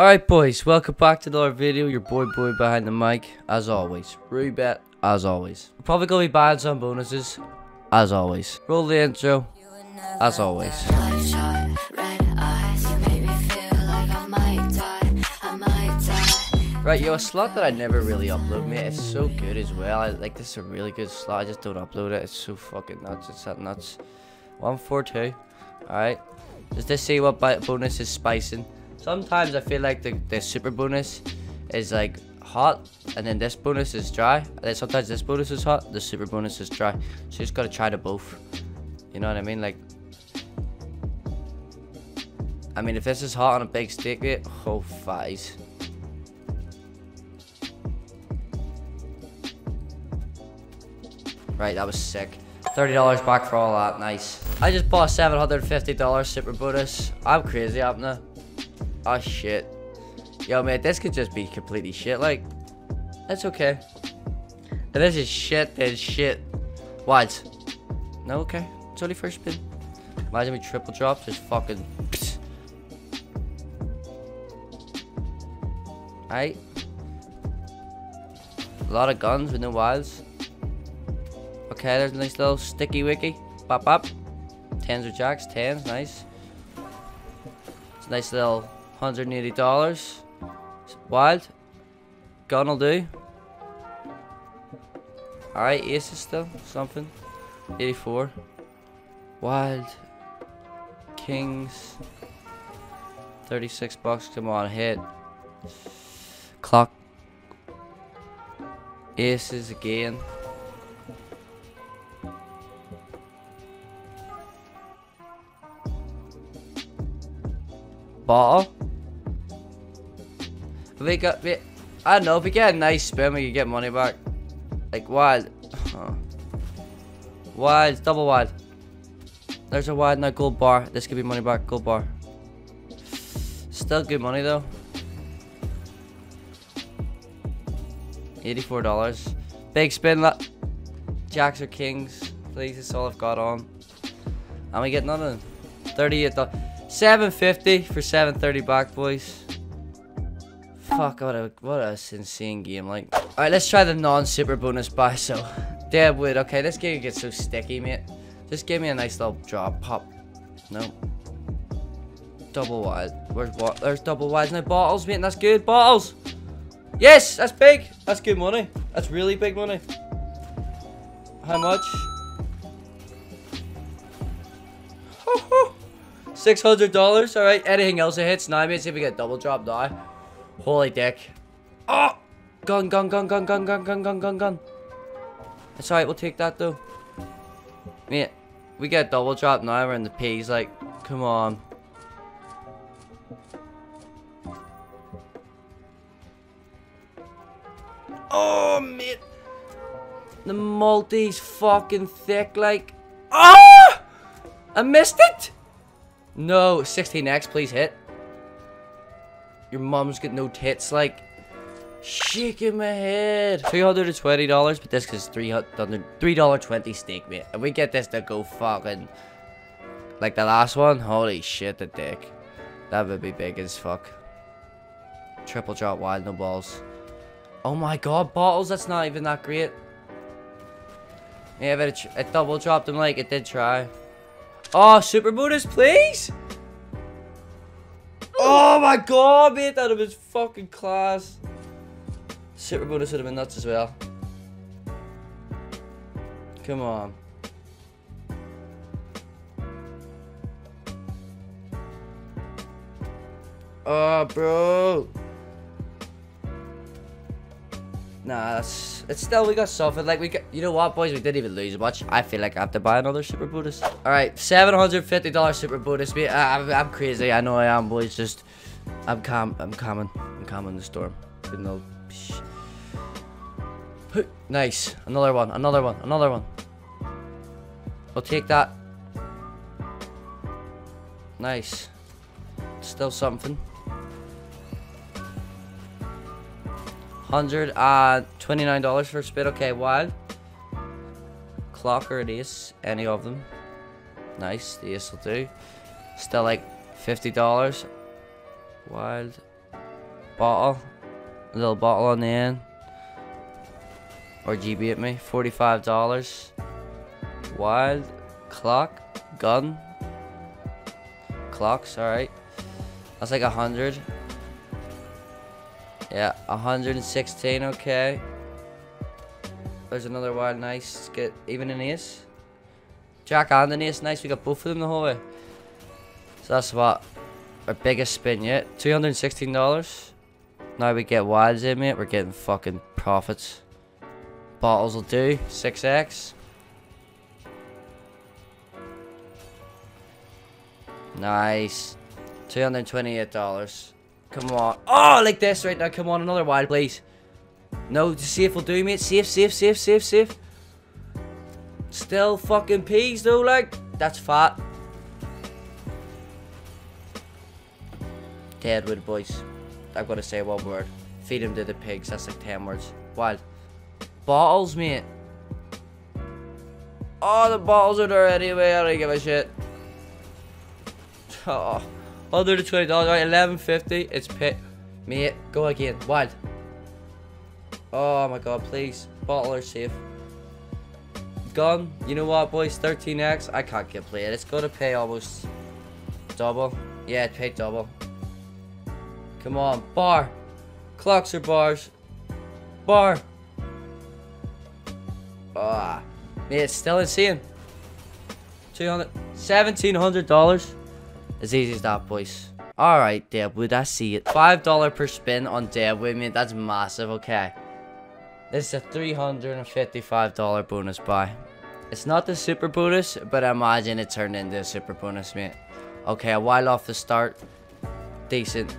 Alright boys, welcome back to another video, your boy Boyd behind the mic, as always. Roobet, as always. We're probably to be buying some bonuses, as always. Roll the intro, as always. Right, yo, a slot that I never really upload, mate. It's so good as well. I like this is a really good slot. I just don't upload it. It's so fucking nuts. It's that nuts. One, four, two. Alright. Just to see what bonus is spicing. Sometimes I feel like the, the super bonus is like hot and then this bonus is dry. And then sometimes this bonus is hot, the super bonus is dry. So you just gotta try the both. You know what I mean? Like I mean if this is hot on a big stick mate, oh fies. Right, that was sick. $30 back for all that, nice. I just bought $750 super bonus. I'm crazy, I? Oh shit. Yo man, this could just be completely shit, like, that's okay. And this is shit, then shit. What? No, okay. It's only first spin. Imagine we triple drop, just fucking... Alright. A lot of guns with no wilds. Okay, there's a nice little sticky wicky. Pop, bop. Tens or jacks, tens, nice. It's a nice little $180. Wild. Gun will do. Alright, aces still. Something. 84. Wild. Kings. 36 bucks. Come on, hit. Clock. Aces again. Bottle. We got, we, I don't know, if we get a nice spin, we can get money back. Like, wild. Huh. Wild, double wild. There's a wild now, gold bar. This could be money back, gold bar. Still good money though. $84. Big spin. Jacks or kings. Please, that's all I've got on. And we get nothing. 38 750 for 730 back, boys. Fuck, what a, what a insane game, like. Alright, let's try the non-super bonus buy, so. Deadwood, okay, this game gets so sticky, mate. Just give me a nice little drop, pop. No. Double wide. Where's what? There's double wide. No bottles, mate, that's good. Bottles! Yes, that's big. That's good money. That's really big money. How much? $600. Alright, anything else that hits? Now, mate, see if we get double drop now. Holy dick. Oh! Gun, gun, gun, gun, gun, gun, gun, gun, gun, gun. That's alright, we'll take that though. Mate, we get double drop now, we're in the P's, like, come on. Oh, mate. The multi's fucking thick, like. Ah! I missed it! No, 16x, please hit. Your mom's got no tits, like. Shaking my head. $320, but this is $3.20 steak, mate. And we get this to go fucking... Like the last one? Holy shit, the dick. That would be big as fuck. Triple drop wild, no balls. Oh my god, bottles, that's not even that great. Yeah, but it, it double dropped him like it did try. Oh, super bonus, please! Oh my god, mate, that was fucking class. Super bonus would have been nuts as well. Come on. Oh, bro. Nah, that's it's still we got something. Like we got, you know what, boys, we didn't even lose much. I feel like I have to buy another super bonus. All right, seven hundred fifty dollars super bonus. Me, I, I'm crazy. I know I am, boys. Just, I'm calm. I'm calming. I'm calming the storm. Even though, nice. Another one. Another one. Another one. We'll take that. Nice. Still something. $129 for a spit. Okay, wild. Clock or ace. Any of them. Nice. The ace will do. Still like $50. Wild. bottle. A little bottle on the end. Or GB at me. $45. Wild. Clock. Gun. Clocks, alright. That's like a hundred. Yeah, 116, okay. There's another wild nice. Get even an ace. Jack and an ace, nice. We got both of them the whole way. So that's what our biggest spin yet. $216. Now we get wilds in, mate. We're getting fucking profits. Bottles will do. 6x. Nice. $228. Come on. Oh, like this right now. Come on, another wild, please. No, safe will do, mate. Safe, safe, safe, safe, safe. Still fucking peas, though, like. That's fat. Deadwood, boys. I've got to say one word. Feed him to the pigs. That's like 10 words. Wild. Bottles, mate. Oh, the bottles are there anyway. I don't give a shit. Oh. $120, right, 11.50. It's pit. Mate, go again. Wild. Oh my god, please. Bottle or safe. Gun. You know what, boys? 13x. I can't get played. It's gonna pay almost double. Yeah, it paid double. Come on. Bar. Clocks or bars. Bar. Ah. Oh, mate, it's still insane. 200 $1,700. As easy as that, boys. Alright, Deadwood, I see it. $5 per spin on Deadwood, mate. That's massive, okay. This is a $355 bonus buy. It's not the super bonus, but I imagine it turned into a super bonus, mate. Okay, a while off the start. Decent.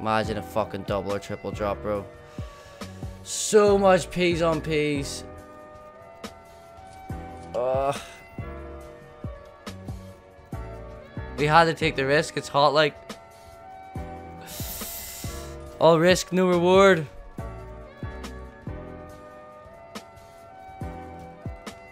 Imagine a fucking double or triple drop, bro. So much peas on peas. We had to take the risk. It's hot like. All risk, no reward.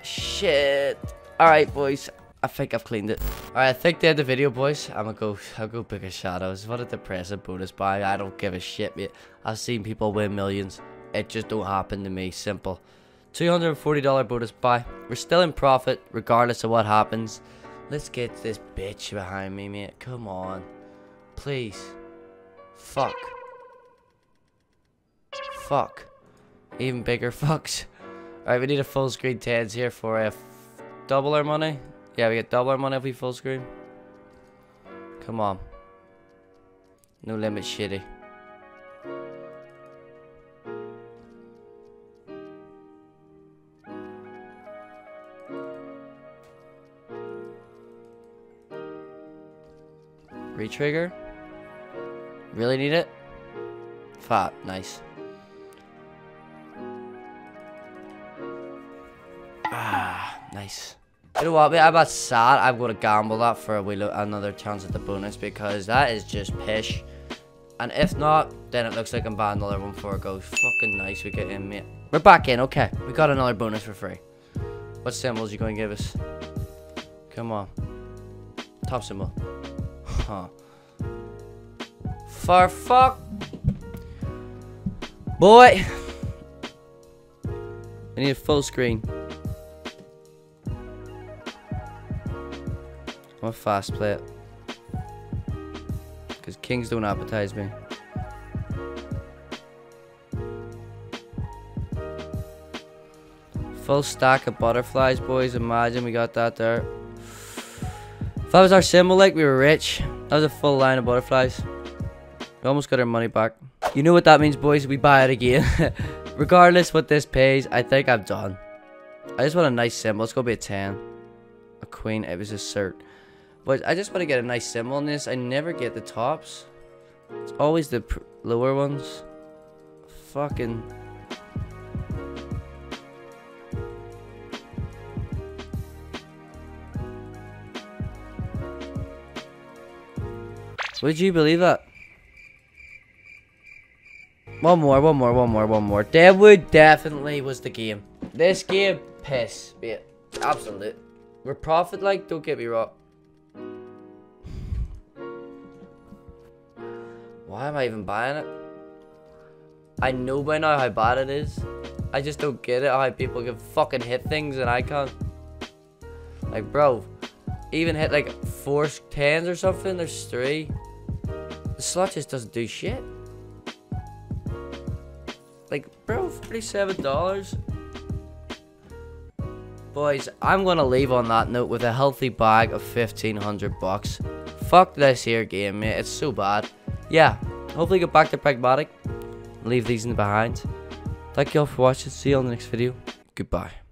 Shit. Alright, boys. I think I've cleaned it. Alright, I think they had the video, boys. I'm gonna go, I'll go Book of Shadows. What a depressing bonus buy. I don't give a shit, mate. I've seen people win millions. It just don't happen to me. Simple. $240 bonus buy. We're still in profit, regardless of what happens. Let's get this bitch behind me, mate. Come on. Please. Fuck. Fuck. Even bigger fucks. Alright, we need a full screen TEDs here for a double our money. Yeah, we get double our money if we full screen. Come on. No limit shitty. Retrigger. Really need it? Fat. Nice. Ah, nice. You know what? I'm about sad. I'm to gamble that for a wheel another chance at the bonus because that is just pish. And if not, then it looks like I'm buying another one before it goes. Fucking nice we get in, mate. We're back in. Okay. We got another bonus for free. What symbols you going to give us? Come on. Top symbol. Huh. For fuck. Boy. I need a full screen. I'm a fast player. Because kings don't appetize me. Full stack of butterflies, boys. Imagine we got that there. If that was our symbol, like we were rich. That was a full line of butterflies. We almost got our money back. You know what that means, boys? We buy it again. Regardless what this pays, I think I'm done. I just want a nice symbol. It's going to be a 10. A queen. It was a cert. But I just want to get a nice symbol on this. I never get the tops. It's always the lower ones. Fucking... Would you believe that? One more, one more, one more, one more. Deadwood definitely was the game. This game, piss. Yeah, absolute. We're profit like, don't get me wrong. Why am I even buying it? I know by now how bad it is. I just don't get it how people can fucking hit things and I can't. Like, bro, even hit like four tens or something, there's three. The slot just doesn't do shit. Like, bro, $47. Boys, I'm gonna leave on that note with a healthy bag of 1500 bucks. Fuck this here game, mate. It's so bad. Yeah, hopefully get back to Pragmatic. Leave these in the behind. Thank you all for watching. See you on the next video. Goodbye.